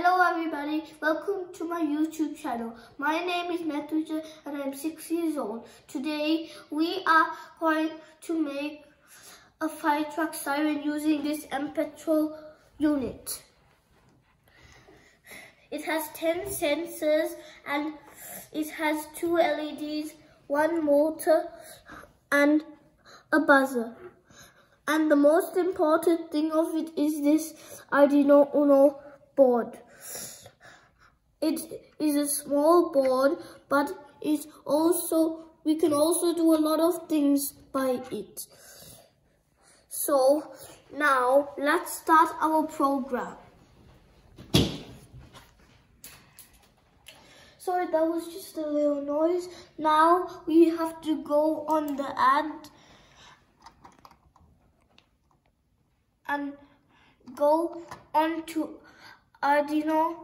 Hello everybody, welcome to my YouTube channel. My name is Methuja and I'm 6 years old. Today we are going to make a fire truck siren using this MPatrol unit. It has 10 sensors and it has two LEDs, one motor and a buzzer. And the most important thing of it is this Arduino Uno board. It is a small board, but it also we can also do a lot of things by it. So now let's start our program. Sorry, that was just a little noise. Now we have to go on the add and go on to Arduino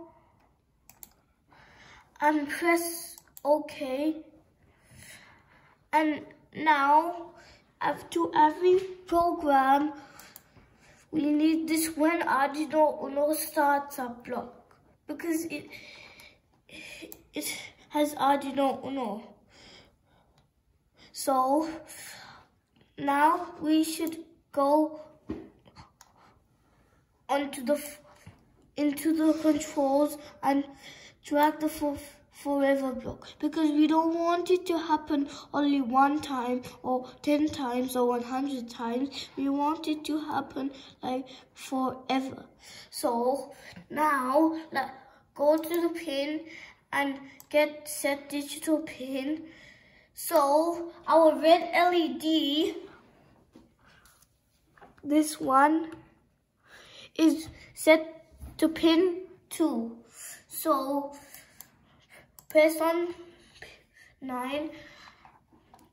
and press OK. And now, after every program, we need this when Arduino Uno starts up block because it it has Arduino Uno. So now we should go onto the into the controls and drag the for forever block. Because we don't want it to happen only one time or 10 times or 100 times. We want it to happen like forever. So now let go to the pin and get set digital pin. So our red LED this one is set to pin 2. So press on 9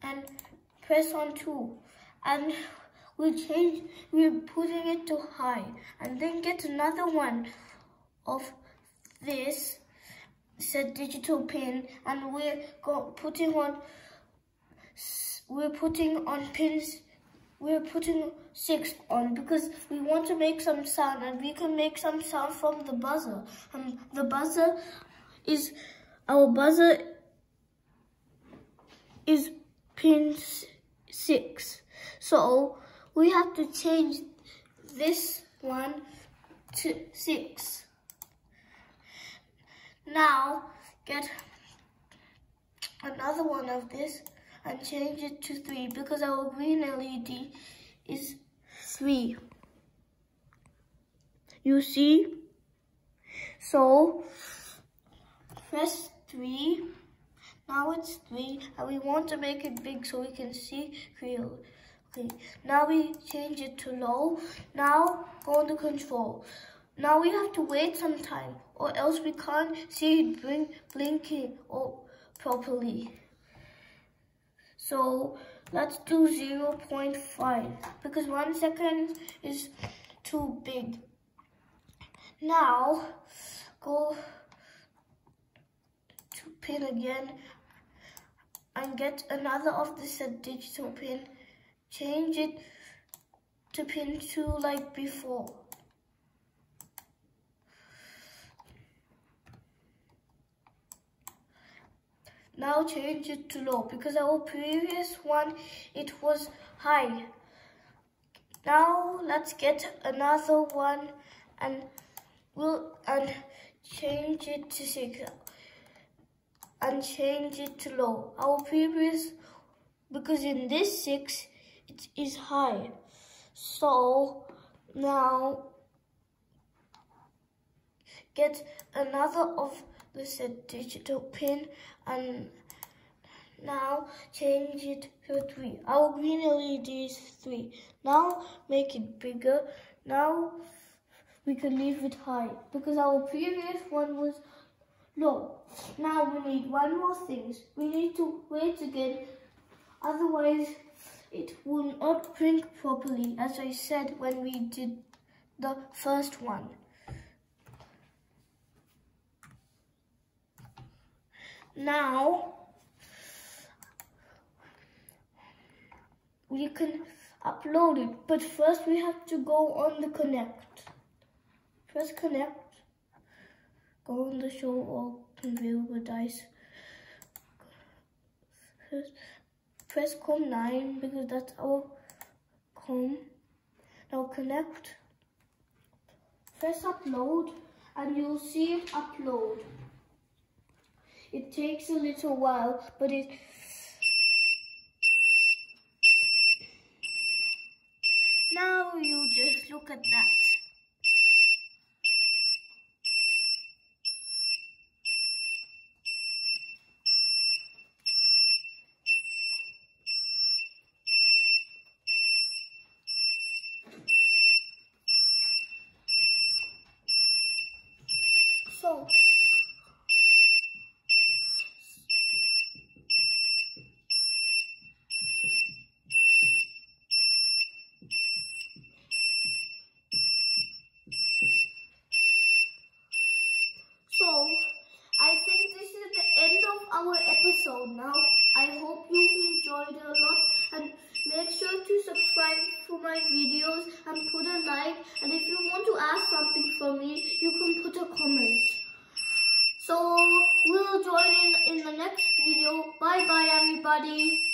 and press on 2 and we change we're putting it to high and then get another one of this set digital pin and we're putting on we're putting on pins we're putting six on because we want to make some sound and we can make some sound from the buzzer. And the buzzer is, our buzzer is pin six. So we have to change this one to six. Now get another one of this and change it to 3 because our green LED is 3. You see? So, press 3. Now it's 3 and we want to make it big so we can see clearly. Okay, now we change it to low. Now go on the control. Now we have to wait some time or else we can't see it blink, blinking or properly. So let's do 0 0.5 because one second is too big. Now go to pin again and get another of the set digital pin. Change it to pin 2 like before. Now change it to low because our previous one, it was high. Now let's get another one and we'll and change it to six and change it to low. Our previous, because in this six, it is high. So now get another of the set digital pin and now change it to 3. Our green LED is 3. Now make it bigger. Now we can leave it high because our previous one was low. Now we need one more thing. We need to wait again. Otherwise it will not print properly as I said when we did the first one. Now, we can upload it, but first we have to go on the connect. Press connect. go on the show or conveyable dice. Press COM 9 because that's our COM. Now connect. Press upload and you'll see it upload. It takes a little while, but it Now you just look at that. So, So, I think this is the end of our episode now. I hope you've enjoyed it a lot and make sure to subscribe for my videos and put a like and if you want to ask something from me, you can put a comment. So, we'll join in in the next video. Bye bye everybody.